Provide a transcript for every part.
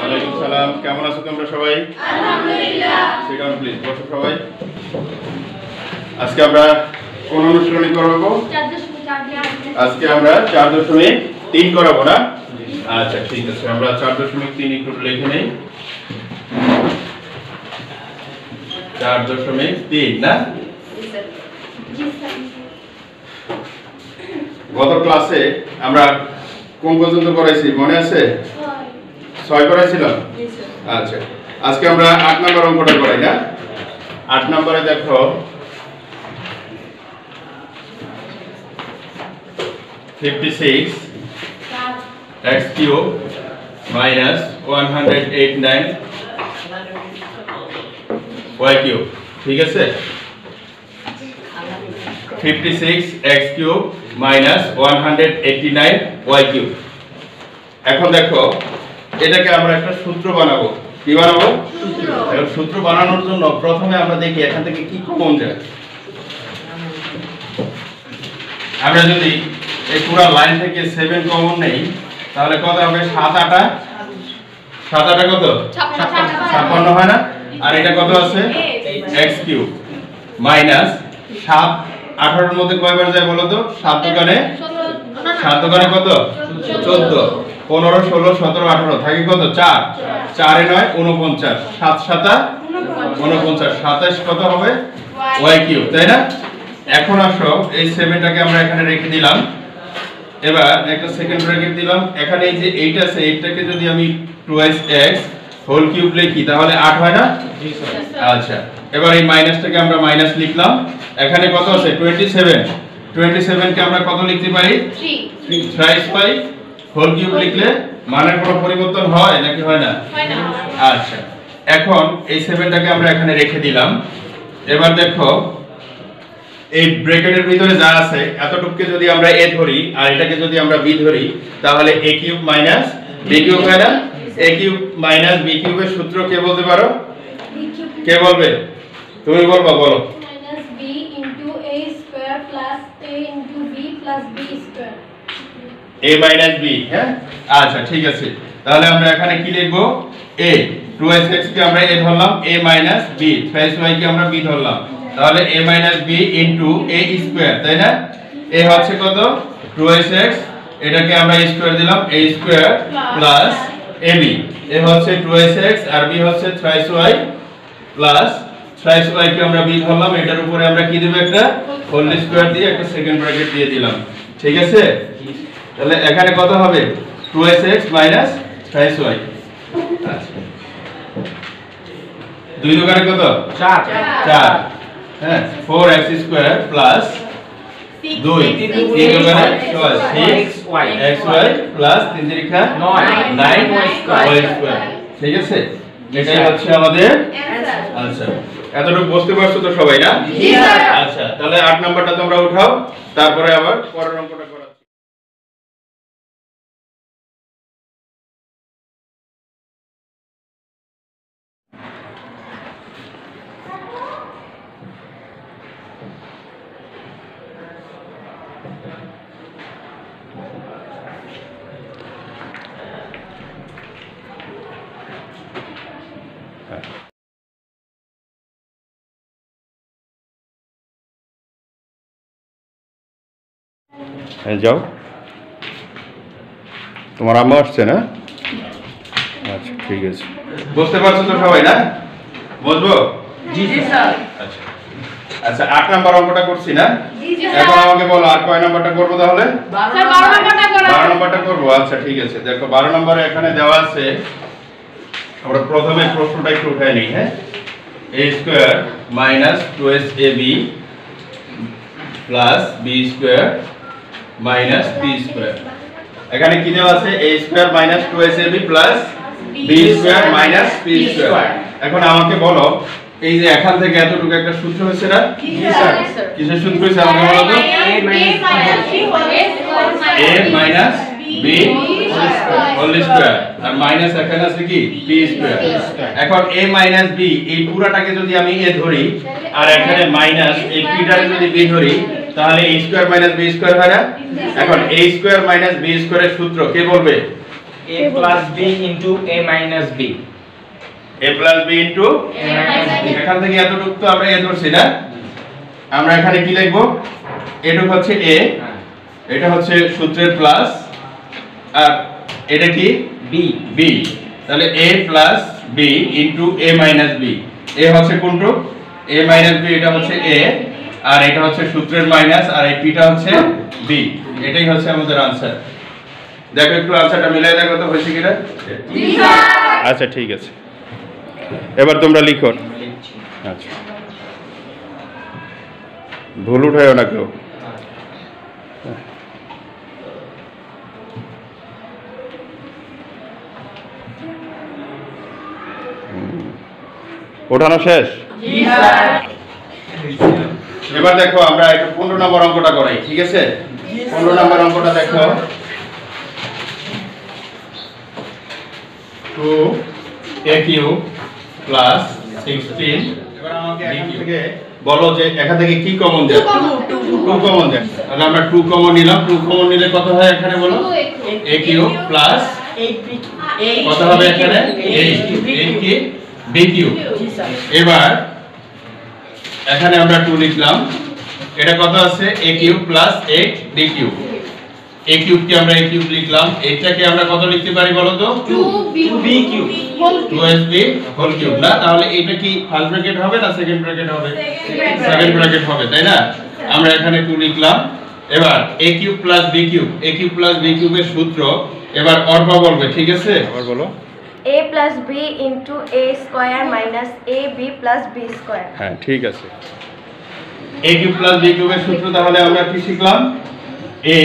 ওয়ালাইকুম সালাম। কেমন আছো তোমরা সবাই? সিট প্লিজ বসো সবাই। আজকে আমরা কোন অনুশীলনী করব? আজকে আমরা চার দশমিক তিন করাবো না? আচ্ছা ঠিক আছে। আমরা চার দশমিক তিন একটু লিখে নেই। চার দশমিক তিন না? গত ক্লাসে আমরা কোন পর্যন্ত করাইছি? মনে আছে? ছয় করাইছিলাম আচ্ছা। আজকে আমরা আট নম্বর অঙ্কটা করাই না? আট নম্বরে দেখো। Fifty six x cube minus one hundred eight nine y cube ঠিক আছে? Fifty six x cube minus one hundred eighty nine y cube. এখন দেখো এটাকে আমরা একটা সূত্র বানাবো। কি বানাবো? সূত্র। বানানোর জন্য প্রথমে আমরা দেখি এখান থেকে কি কমন যায়। আমরা যদি এই পুরো লাইন থেকে সেভেন কমন নেই তাহলে কত হবে? সাত আটা সাত আটা কত? ছাপ্পান্ন। হয় না? আর এটা কত আছে? X cube. মাইনাস সাত আঠারোর মধ্যে কয়বার যায় বলো তো? সাত দোকানে? সাত দোকানে কত? চোদ্দ। পনেরো, ষোলো, সতেরো, আঠারো। থাকে কত? চার। চারে নয় উনপঞ্চাশ সাত সাতা? উনপঞ্চাশ সাতাশ কত হবে? ওয়াই কিউব, তাই না? এখন আসো, এই সেভেনটাকে আমরা এখানে রেখে দিলাম। এবার একটা সেকেন্ড ব্র্যাকেট দিলাম। এখানে এই যে এইট আছে এইটটাকে যদি আমি টুয়াইস এক্স হোল কিউব লিখি তাহলে আট হয় না? আচ্ছা এবার এই মাইনাসটাকে আমরা মাইনাস লিখলাম। এখানে কত আছে? টোয়েন্টি সেভেন টোয়েন্টি সেভেনকে আমরা কত লিখতে পারি? থ্রাইস পাই। হোল কিউব লিখলে মানের কোনো পরিবর্তন হয় নাকি হয় না? হয় না আচ্ছা এখন এই সেভেনটাকে আমরা এখানে রেখে দিলাম। এবার দেখো এই ব্র্যাকেটের ভিতরে যা আছে এতটুকুকে যদি আমরা এ ধরি আর এটাকে যদি আমরা বি ধরি তাহলে a cube minus b cube হয় না এ কিউব মাইনাস বি কিউবের সূত্র কে বলতে পারো? কে বলবে? তুমি বলবা বলো। B a a a minus b হ্যাঁ? আচ্ছা ঠিক আছে। তাহলে আমরা এখানে কি লিখব? A 2x কে আমরা a ধরলাম a মাইনাস b 3y কে আমরা b ধরলাম। তাহলে a minus b into a square তাই না? A হচ্ছে কত? 2x এটাকে আমরা স্কয়ার দিলাম a square plus ab a হচ্ছে 2x আর b হচ্ছে 3y প্লাস 3y কে আমরা b ধরলাম এটার উপরে আমরা কি দেব একটা? হোল স্কয়ার দিয়ে একটা সেকেন্ড ব্র্যাকেট দিয়ে দিলাম। ঠিক আছে? তাহলে এখানে কত হবে? 2x 3y আচ্ছা। দুই দোকানে কত? চার। চার। হ্যাঁ 4x স্কয়ার প্লাস দুই তিন দোকানে ছয় সিক্স এক্স ওয়াই প্লাস তিন তিরিখা নয় নাইন ওয়াই। ঠিক আছে? এটাই হচ্ছে আমাদের আচ্ছা এতটুকু বুঝতে পারছ তো সবাই না? আচ্ছা তাহলে আট নাম্বারটা তোমরা উঠাও তারপরে আবার পরের অঙ্কটা যাও। তোমার আম্মা আসছে না? আচ্ছা ঠিক আছে। বুঝতে পারছ তো সবাই না? বুঝব জি স্যার। আচ্ছা। আচ্ছা আট নাম্বার অঙ্কটা করছি না? এখন আমাকে বলো আর কয় নাম্বারটা করব তাহলে? বারো নাম্বারটা করব আচ্ছা ঠিক আছে। দেখো বারো নম্বরে এখানে দেওয়া আছে আমরা প্রথমে প্রশ্নটা একটু উঠাই নিই হ্যাঁ? A square minus two s a b plus b square minus b square এখানে কি দেওয়া আছে? A square minus two s a b plus b square minus b square এখন আমাকে বলো এই যে এখান থেকে এতটুকু একটা সূত্র হয়েছে না? কিসের সূত্র হয়েছে আমাকে বলো তো? A minus b whole square R minus এখানে আছে কি? B স্কয়ার এখন a মাইনাস b এই পুরাটাকে যদি আমি a ধরি আর এখানে মাইনাস এই p টাকে যদি b ধরি তাহলে a square minus b square হয় না? এখন a স্কয়ার মাইনাস b স্কয়ারের সূত্র কে বলবে? A b a b. A plus b into a b. এখান থেকে এতটুকু তো আমরা এ ধরছি না। আমরা এখানে কি লিখব এটুকু হচ্ছে এ হ্যাঁ, এটা হচ্ছে সূত্রের প্লাস আর এটা কি? B. বি তাহলে a plus b into a minus b a হচ্ছে কোনটু এ মাইনাস বি এটা হচ্ছে এ আর এটা হচ্ছে সূত্রের মাইনাস আর এই পিটা হচ্ছে বি এটাই হচ্ছে আমাদের আনসার দেখো একটু আনসারটা মিলাই দেখো তো হয়েছে কিনা? আচ্ছা ঠিক আছে। এবার তোমরা লিখো। আচ্ছা। ভুল উঠায়ও না কেউ। ওঠানো শেষ? এবার দেখো আমরা একটু পনেরো নম্বর অঙ্কটা করাই ঠিক আছে? পনেরো নম্বর অঙ্কটা দেখো। Two a q plus sixteen এবার আমাকে এখান থেকে বলো যে এখান থেকে কি কমন যায়? টু কমন যায়। তাহলে আমরা টু কমন নিলাম। টু কমন নিলে কত হয় এখানে বলো? এ কিউ। প্লাস কত হবে এখানে? এইট এইট কি? B q. এবার এখানে আমরা টু লিখলাম। এটা কত আছে? A cube plus eight d cube a কিউবকে আমরা এ কিউব লিখলাম। এইটাকে আমরা কত লিখতে পারি বলো তো? B cube two whole cube না তাহলে এটা কি ফার্স্ট ব্র্যাকেট হবে না সেকেন্ড ব্র্যাকেট হবে? সেকেন্ড ব্র্যাকেট হবে তাই না? আমরা এখানে টু লিখলাম। এবার a cube plus b cube a cube plus b কিউবের সূত্র এবার অর্পা বলবে ঠিক আছে? আবার বলো। A plus b into a square minus ab plus b square. হ্যাঁ ঠিক আছে। A কিউব প্লাস b কিউবের সূত্র তাহলে আমরা কি শিখলাম? A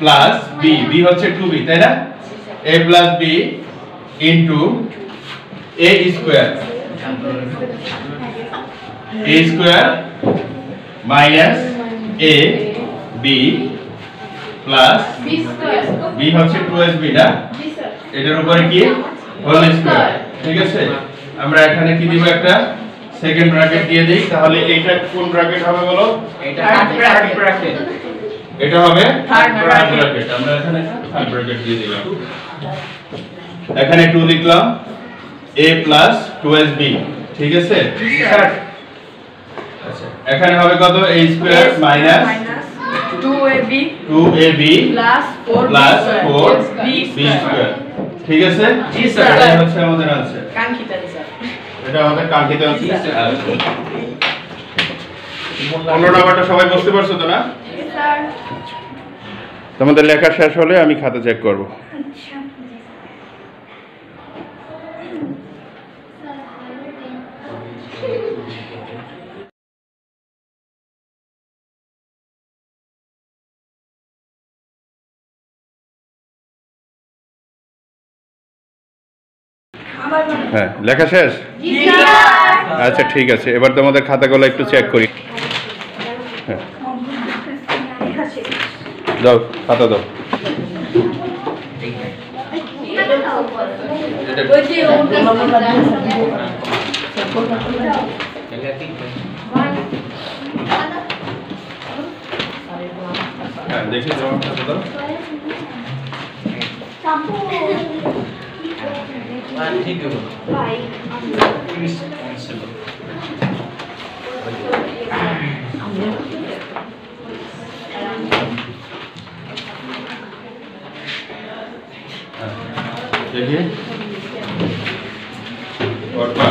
প্লাস b b হচ্ছে 2b তাই না? A plus b into a square a square minus a b plus b হচ্ছে 2sb না? এটার উপরে কি? হোল স্কয়ার ঠিক আছে? আমরা এখানে কি দিব একটা? সেকেন্ড ব্র্যাকেট দিয়ে দিই তাহলে এইটা কোন ব্র্যাকেট হবে বলো? এটা থার্ড ব্র্যাকেট এটা হবে bracket. ব্র্যাকেট আমরা এখানে থার্ড ব্র্যাকেট দিয়ে দিলাম। এখানে 2 লিখলাম a 2sb ঠিক আছে? আচ্ছা এখানে হবে কত? A square minus 2ab 2ab plus 4b plus 4 b b square ঠিক আছে? জি, স্যার। এটা হচ্ছে আমাদের আছে কাঙ্ক্ষিত স্যার এটা আমাদের কাঙ্ক্ষিত। আনসার পনেরো নাম্বারটা সবাই বুঝতে পারছ তো না? তোমাদের লেখা শেষ হলে আমি খাতা চেক করব। হ্যাঁ লেখা শেষ? আচ্ছা ঠিক আছে। এবার তোমাদের খাতাগুলো একটু চেক করি। হ্যাঁ। দাও খাতা দাও। হ্যাঁ দেখি খাতা দাও। ঠিক আছে देखिए অর্পা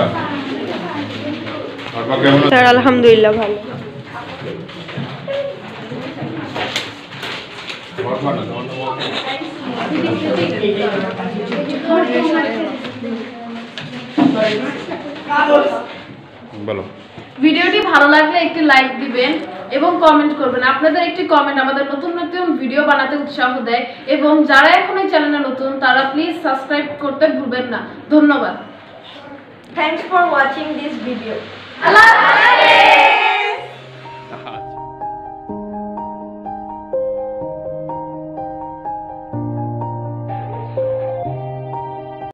অর্পা কেমন আছে? স্যার আলহামদুলিল্লাহ ভালো বলো। ভিডিওটি ভালো লাগলে একটি লাইক দিবেন এবং কমেন্ট করবেন। আপনাদের একটি কমেন্ট আমাদের নতুন নতুন ভিডিও বানাতে উৎসাহ দেয় এবং যারা এখন এই চ্যানেলে নতুন তারা প্লিজ সাবস্ক্রাইব করতে ভুলবেন না। ধন্যবাদ। Thanks for watching this video. Allah